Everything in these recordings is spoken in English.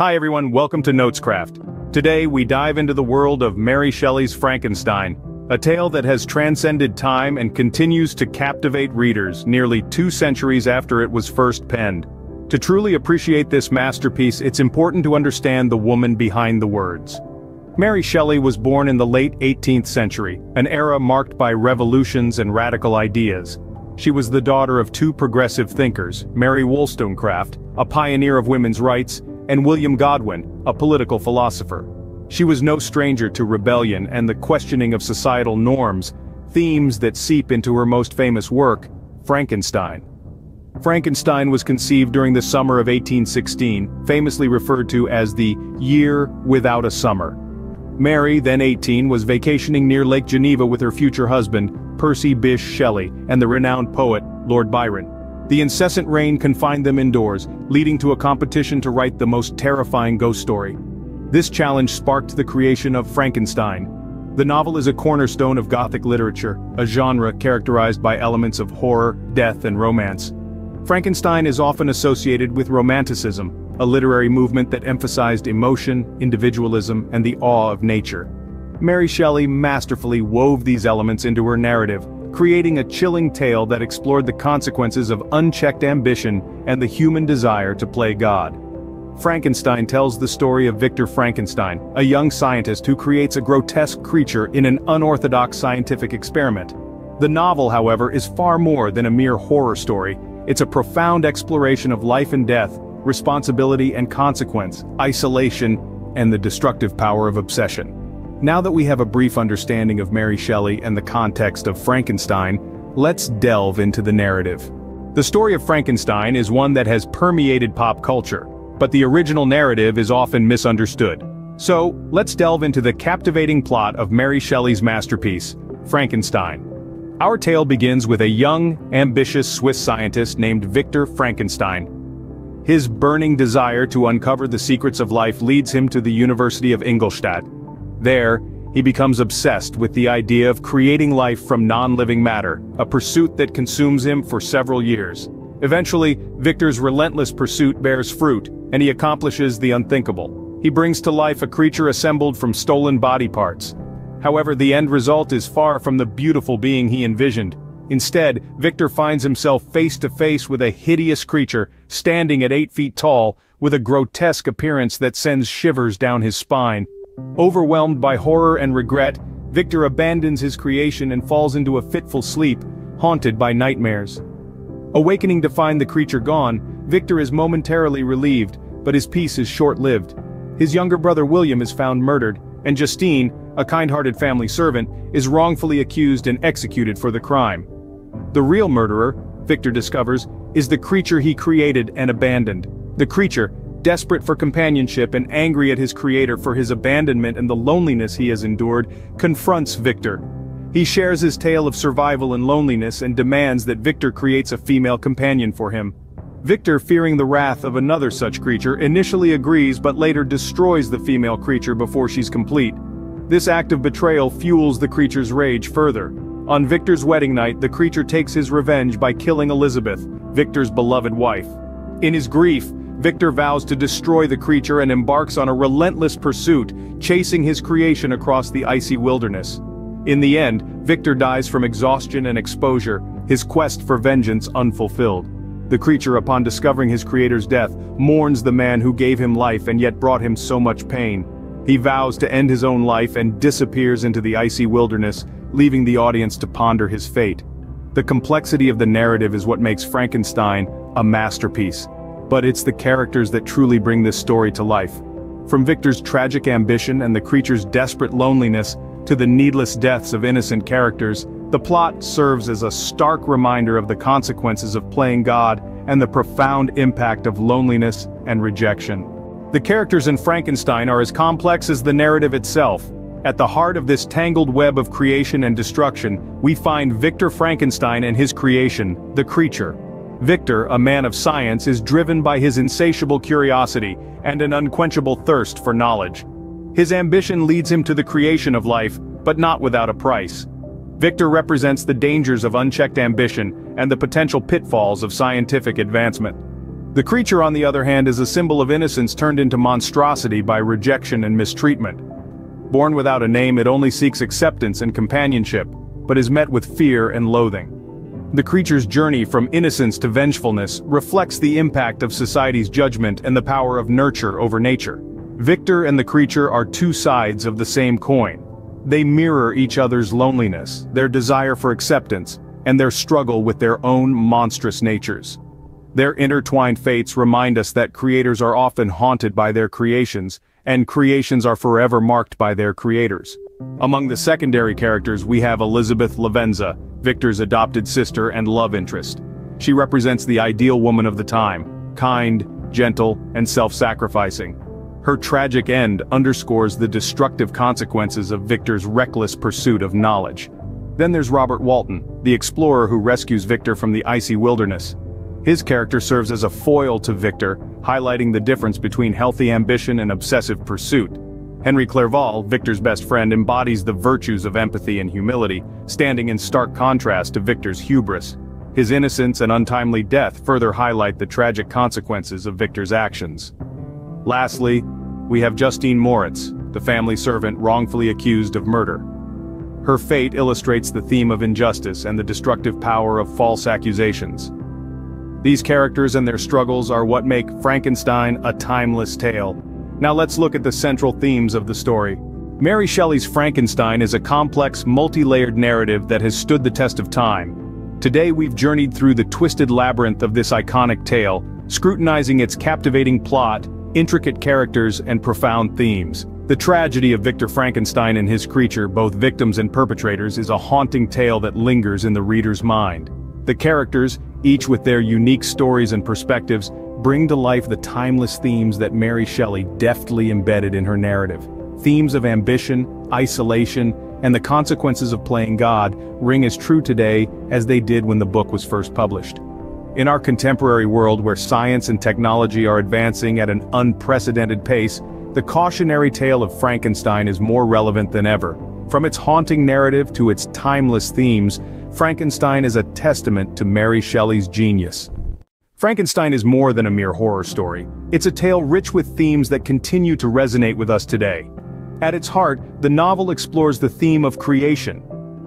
Hi everyone, welcome to Notescraft. Today we dive into the world of Mary Shelley's Frankenstein, a tale that has transcended time and continues to captivate readers nearly two centuries after it was first penned. To truly appreciate this masterpiece it's important to understand the woman behind the words. Mary Shelley was born in the late 18th century, an era marked by revolutions and radical ideas. She was the daughter of two progressive thinkers, Mary Wollstonecraft, a pioneer of women's rights, and William Godwin, a political philosopher. She was no stranger to rebellion and the questioning of societal norms, themes that seep into her most famous work, Frankenstein. Frankenstein was conceived during the summer of 1816, famously referred to as the Year Without a Summer. Mary, then 18, was vacationing near Lake Geneva with her future husband, Percy Bysshe Shelley, and the renowned poet, Lord Byron. The incessant rain confined them indoors, leading to a competition to write the most terrifying ghost story. This challenge sparked the creation of Frankenstein. The novel is a cornerstone of Gothic literature, a genre characterized by elements of horror, death and romance. Frankenstein is often associated with Romanticism, a literary movement that emphasized emotion, individualism, and the awe of nature. Mary Shelley masterfully wove these elements into her narrative, creating a chilling tale that explored the consequences of unchecked ambition and the human desire to play God. Frankenstein tells the story of Victor Frankenstein, a young scientist who creates a grotesque creature in an unorthodox scientific experiment. The novel, however, is far more than a mere horror story, it's a profound exploration of life and death, responsibility and consequence, isolation, and the destructive power of obsession. Now that we have a brief understanding of Mary Shelley and the context of Frankenstein, let's delve into the narrative. The story of Frankenstein is one that has permeated pop culture, but the original narrative is often misunderstood. So, let's delve into the captivating plot of Mary Shelley's masterpiece, Frankenstein. Our tale begins with a young, ambitious Swiss scientist named Victor Frankenstein. His burning desire to uncover the secrets of life leads him to the University of Ingolstadt, there, he becomes obsessed with the idea of creating life from non-living matter, a pursuit that consumes him for several years. Eventually, Victor's relentless pursuit bears fruit, and he accomplishes the unthinkable. He brings to life a creature assembled from stolen body parts. However, the end result is far from the beautiful being he envisioned. Instead, Victor finds himself face to face with a hideous creature, standing at 8 feet tall, with a grotesque appearance that sends shivers down his spine. Overwhelmed by horror and regret, Victor abandons his creation and falls into a fitful sleep, haunted by nightmares. Awakening to find the creature gone, Victor is momentarily relieved, but his peace is short-lived. His younger brother William is found murdered, and Justine, a kind-hearted family servant, is wrongfully accused and executed for the crime. The real murderer, Victor discovers, is the creature he created and abandoned. The creature, desperate for companionship and angry at his creator for his abandonment and the loneliness he has endured, confronts Victor. He shares his tale of survival and loneliness and demands that Victor creates a female companion for him. Victor fearing the wrath of another such creature initially agrees but later destroys the female creature before she's complete. This act of betrayal fuels the creature's rage further. On Victor's wedding night the creature takes his revenge by killing Elizabeth, Victor's beloved wife. In his grief, Victor vows to destroy the creature and embarks on a relentless pursuit, chasing his creation across the icy wilderness. In the end, Victor dies from exhaustion and exposure, his quest for vengeance unfulfilled. The creature upon discovering his creator's death, mourns the man who gave him life and yet brought him so much pain. He vows to end his own life and disappears into the icy wilderness, leaving the audience to ponder his fate. The complexity of the narrative is what makes Frankenstein a masterpiece but it's the characters that truly bring this story to life. From Victor's tragic ambition and the creature's desperate loneliness, to the needless deaths of innocent characters, the plot serves as a stark reminder of the consequences of playing God and the profound impact of loneliness and rejection. The characters in Frankenstein are as complex as the narrative itself. At the heart of this tangled web of creation and destruction, we find Victor Frankenstein and his creation, the creature. Victor, a man of science is driven by his insatiable curiosity and an unquenchable thirst for knowledge. His ambition leads him to the creation of life, but not without a price. Victor represents the dangers of unchecked ambition and the potential pitfalls of scientific advancement. The creature on the other hand is a symbol of innocence turned into monstrosity by rejection and mistreatment. Born without a name it only seeks acceptance and companionship, but is met with fear and loathing. The creature's journey from innocence to vengefulness reflects the impact of society's judgment and the power of nurture over nature. Victor and the creature are two sides of the same coin. They mirror each other's loneliness, their desire for acceptance, and their struggle with their own monstrous natures. Their intertwined fates remind us that creators are often haunted by their creations, and creations are forever marked by their creators. Among the secondary characters we have Elizabeth Lavenza, Victor's adopted sister and love interest. She represents the ideal woman of the time, kind, gentle, and self-sacrificing. Her tragic end underscores the destructive consequences of Victor's reckless pursuit of knowledge. Then there's Robert Walton, the explorer who rescues Victor from the icy wilderness. His character serves as a foil to Victor, highlighting the difference between healthy ambition and obsessive pursuit. Henry Clerval, Victor's best friend embodies the virtues of empathy and humility, standing in stark contrast to Victor's hubris. His innocence and untimely death further highlight the tragic consequences of Victor's actions. Lastly, we have Justine Moritz, the family servant wrongfully accused of murder. Her fate illustrates the theme of injustice and the destructive power of false accusations. These characters and their struggles are what make Frankenstein a timeless tale. Now let's look at the central themes of the story. Mary Shelley's Frankenstein is a complex, multi-layered narrative that has stood the test of time. Today we've journeyed through the twisted labyrinth of this iconic tale, scrutinizing its captivating plot, intricate characters, and profound themes. The tragedy of Victor Frankenstein and his creature, both victims and perpetrators, is a haunting tale that lingers in the reader's mind. The characters, each with their unique stories and perspectives, bring to life the timeless themes that Mary Shelley deftly embedded in her narrative. Themes of ambition, isolation, and the consequences of playing God ring as true today as they did when the book was first published. In our contemporary world where science and technology are advancing at an unprecedented pace, the cautionary tale of Frankenstein is more relevant than ever. From its haunting narrative to its timeless themes, Frankenstein is a testament to Mary Shelley's genius. Frankenstein is more than a mere horror story. It's a tale rich with themes that continue to resonate with us today. At its heart, the novel explores the theme of creation.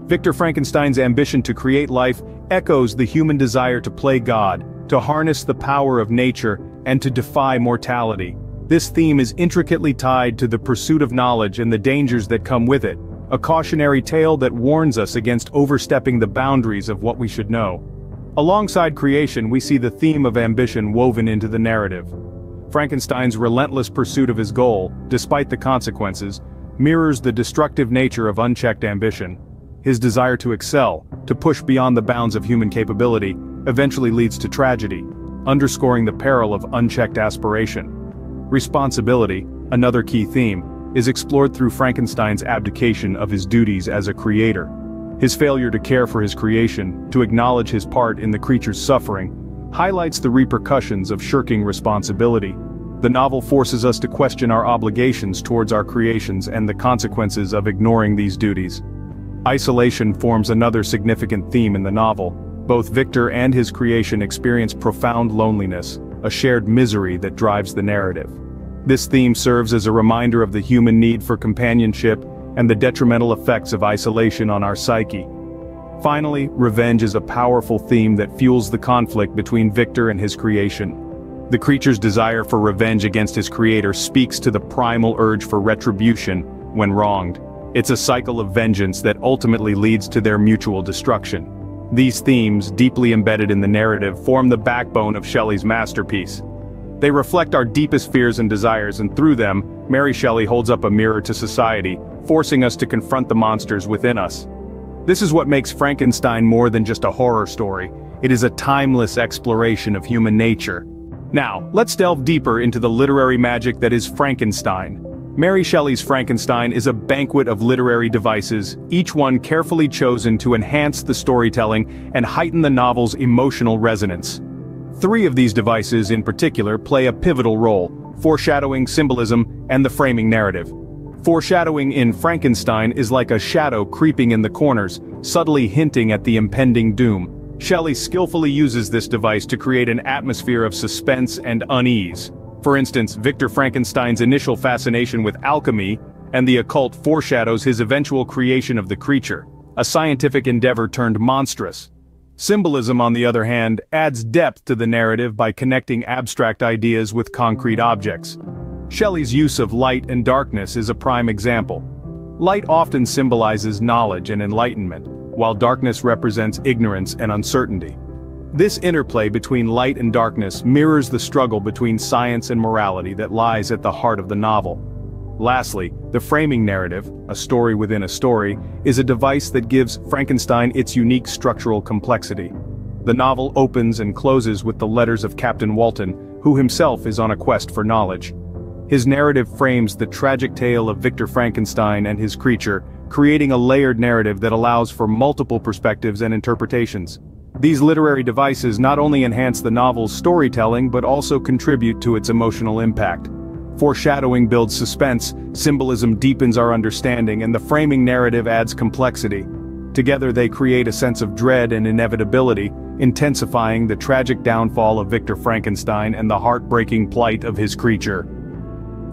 Victor Frankenstein's ambition to create life echoes the human desire to play God, to harness the power of nature, and to defy mortality. This theme is intricately tied to the pursuit of knowledge and the dangers that come with it, a cautionary tale that warns us against overstepping the boundaries of what we should know. Alongside creation we see the theme of ambition woven into the narrative. Frankenstein's relentless pursuit of his goal, despite the consequences, mirrors the destructive nature of unchecked ambition. His desire to excel, to push beyond the bounds of human capability, eventually leads to tragedy, underscoring the peril of unchecked aspiration. Responsibility, another key theme, is explored through Frankenstein's abdication of his duties as a creator. His failure to care for his creation, to acknowledge his part in the creature's suffering, highlights the repercussions of shirking responsibility. The novel forces us to question our obligations towards our creations and the consequences of ignoring these duties. Isolation forms another significant theme in the novel. Both Victor and his creation experience profound loneliness, a shared misery that drives the narrative. This theme serves as a reminder of the human need for companionship and the detrimental effects of isolation on our psyche. Finally, revenge is a powerful theme that fuels the conflict between Victor and his creation. The creature's desire for revenge against his creator speaks to the primal urge for retribution when wronged. It's a cycle of vengeance that ultimately leads to their mutual destruction. These themes, deeply embedded in the narrative, form the backbone of Shelley's masterpiece. They reflect our deepest fears and desires and through them, Mary Shelley holds up a mirror to society, forcing us to confront the monsters within us. This is what makes Frankenstein more than just a horror story, it is a timeless exploration of human nature. Now, let's delve deeper into the literary magic that is Frankenstein. Mary Shelley's Frankenstein is a banquet of literary devices, each one carefully chosen to enhance the storytelling and heighten the novel's emotional resonance. Three of these devices in particular play a pivotal role, foreshadowing symbolism and the framing narrative. Foreshadowing in Frankenstein is like a shadow creeping in the corners, subtly hinting at the impending doom. Shelley skillfully uses this device to create an atmosphere of suspense and unease. For instance, Victor Frankenstein's initial fascination with alchemy and the occult foreshadows his eventual creation of the creature, a scientific endeavor turned monstrous. Symbolism, on the other hand, adds depth to the narrative by connecting abstract ideas with concrete objects. Shelley's use of light and darkness is a prime example. Light often symbolizes knowledge and enlightenment, while darkness represents ignorance and uncertainty. This interplay between light and darkness mirrors the struggle between science and morality that lies at the heart of the novel. Lastly, the framing narrative, a story within a story, is a device that gives Frankenstein its unique structural complexity. The novel opens and closes with the letters of Captain Walton, who himself is on a quest for knowledge. His narrative frames the tragic tale of Victor Frankenstein and his creature, creating a layered narrative that allows for multiple perspectives and interpretations. These literary devices not only enhance the novel's storytelling but also contribute to its emotional impact. Foreshadowing builds suspense, symbolism deepens our understanding and the framing narrative adds complexity. Together they create a sense of dread and inevitability, intensifying the tragic downfall of Victor Frankenstein and the heartbreaking plight of his creature.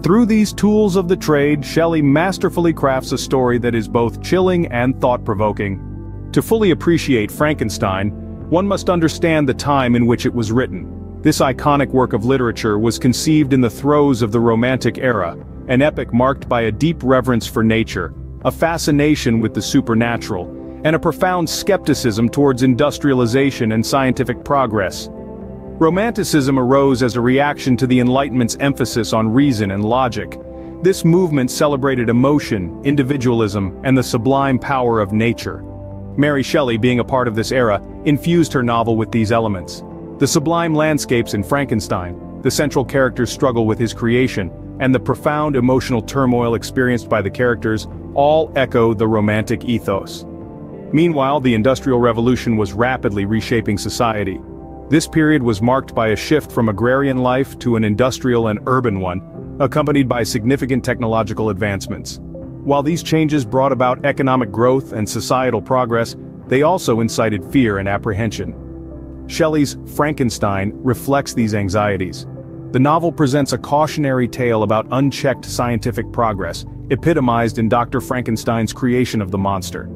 Through these tools of the trade, Shelley masterfully crafts a story that is both chilling and thought-provoking. To fully appreciate Frankenstein, one must understand the time in which it was written. This iconic work of literature was conceived in the throes of the Romantic era, an epic marked by a deep reverence for nature, a fascination with the supernatural, and a profound skepticism towards industrialization and scientific progress. Romanticism arose as a reaction to the Enlightenment's emphasis on reason and logic. This movement celebrated emotion, individualism, and the sublime power of nature. Mary Shelley being a part of this era, infused her novel with these elements. The sublime landscapes in Frankenstein, the central character's struggle with his creation, and the profound emotional turmoil experienced by the characters, all echo the romantic ethos. Meanwhile, the Industrial Revolution was rapidly reshaping society. This period was marked by a shift from agrarian life to an industrial and urban one, accompanied by significant technological advancements. While these changes brought about economic growth and societal progress, they also incited fear and apprehension. Shelley's Frankenstein reflects these anxieties. The novel presents a cautionary tale about unchecked scientific progress, epitomized in Dr. Frankenstein's creation of the monster.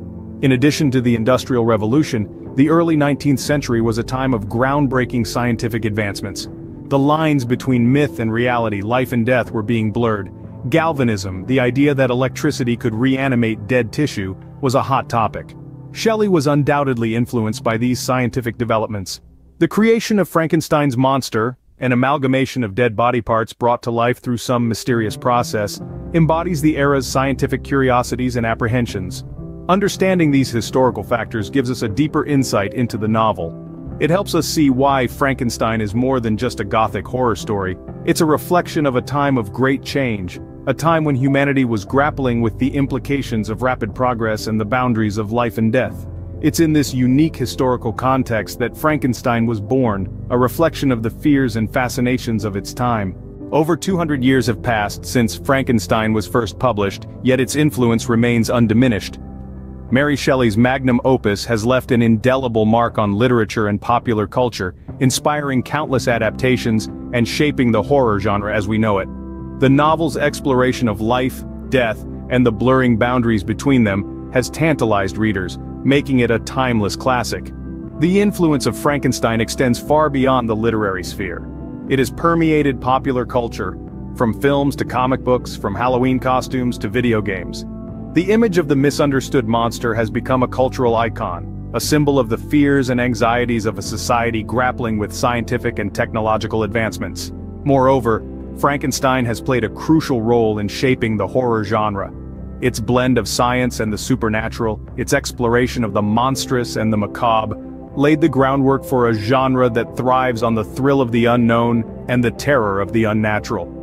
In addition to the Industrial Revolution, the early 19th century was a time of groundbreaking scientific advancements. The lines between myth and reality, life and death were being blurred. Galvanism, the idea that electricity could reanimate dead tissue, was a hot topic. Shelley was undoubtedly influenced by these scientific developments. The creation of Frankenstein's monster, an amalgamation of dead body parts brought to life through some mysterious process, embodies the era's scientific curiosities and apprehensions. Understanding these historical factors gives us a deeper insight into the novel. It helps us see why Frankenstein is more than just a gothic horror story. It's a reflection of a time of great change, a time when humanity was grappling with the implications of rapid progress and the boundaries of life and death. It's in this unique historical context that Frankenstein was born, a reflection of the fears and fascinations of its time. Over 200 years have passed since Frankenstein was first published, yet its influence remains undiminished. Mary Shelley's magnum opus has left an indelible mark on literature and popular culture, inspiring countless adaptations and shaping the horror genre as we know it. The novel's exploration of life, death, and the blurring boundaries between them has tantalized readers, making it a timeless classic. The influence of Frankenstein extends far beyond the literary sphere. It has permeated popular culture, from films to comic books, from Halloween costumes to video games. The image of the misunderstood monster has become a cultural icon, a symbol of the fears and anxieties of a society grappling with scientific and technological advancements. Moreover, Frankenstein has played a crucial role in shaping the horror genre. Its blend of science and the supernatural, its exploration of the monstrous and the macabre, laid the groundwork for a genre that thrives on the thrill of the unknown and the terror of the unnatural.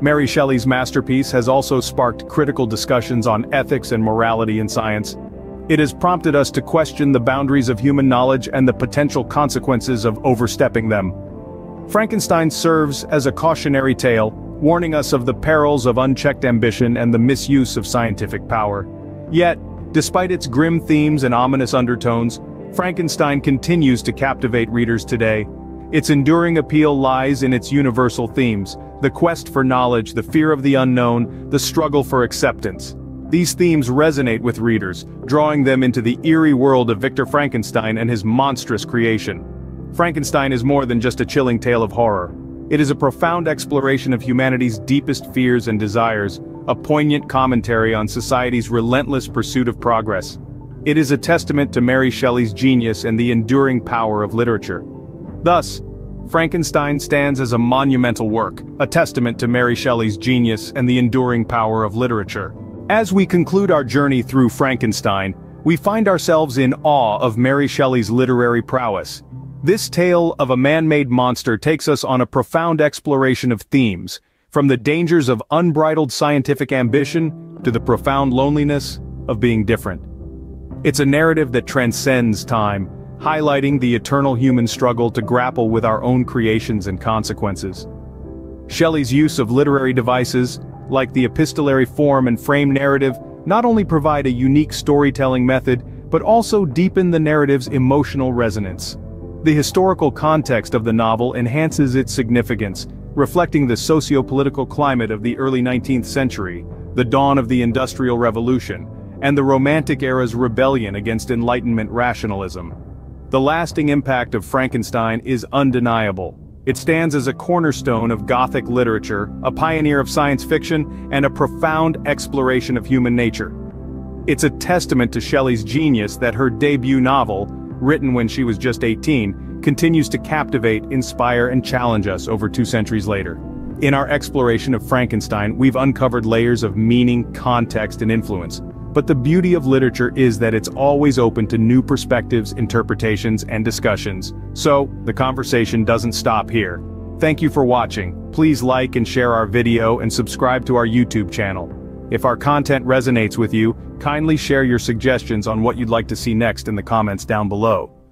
Mary Shelley's masterpiece has also sparked critical discussions on ethics and morality in science. It has prompted us to question the boundaries of human knowledge and the potential consequences of overstepping them. Frankenstein serves as a cautionary tale, warning us of the perils of unchecked ambition and the misuse of scientific power. Yet, despite its grim themes and ominous undertones, Frankenstein continues to captivate readers today. Its enduring appeal lies in its universal themes, the quest for knowledge, the fear of the unknown, the struggle for acceptance. These themes resonate with readers, drawing them into the eerie world of Victor Frankenstein and his monstrous creation. Frankenstein is more than just a chilling tale of horror. It is a profound exploration of humanity's deepest fears and desires, a poignant commentary on society's relentless pursuit of progress. It is a testament to Mary Shelley's genius and the enduring power of literature. Thus, Frankenstein stands as a monumental work, a testament to Mary Shelley's genius and the enduring power of literature. As we conclude our journey through Frankenstein, we find ourselves in awe of Mary Shelley's literary prowess. This tale of a man-made monster takes us on a profound exploration of themes, from the dangers of unbridled scientific ambition to the profound loneliness of being different. It's a narrative that transcends time, highlighting the eternal human struggle to grapple with our own creations and consequences. Shelley's use of literary devices, like the epistolary form and frame narrative, not only provide a unique storytelling method, but also deepen the narrative's emotional resonance. The historical context of the novel enhances its significance, reflecting the socio-political climate of the early 19th century, the dawn of the Industrial Revolution, and the Romantic era's rebellion against Enlightenment rationalism. The lasting impact of Frankenstein is undeniable. It stands as a cornerstone of Gothic literature, a pioneer of science fiction, and a profound exploration of human nature. It's a testament to Shelley's genius that her debut novel, written when she was just 18, continues to captivate, inspire and challenge us over two centuries later. In our exploration of Frankenstein, we've uncovered layers of meaning, context and influence. But the beauty of literature is that it's always open to new perspectives, interpretations, and discussions. So, the conversation doesn't stop here. Thank you for watching. Please like and share our video and subscribe to our YouTube channel. If our content resonates with you, kindly share your suggestions on what you'd like to see next in the comments down below.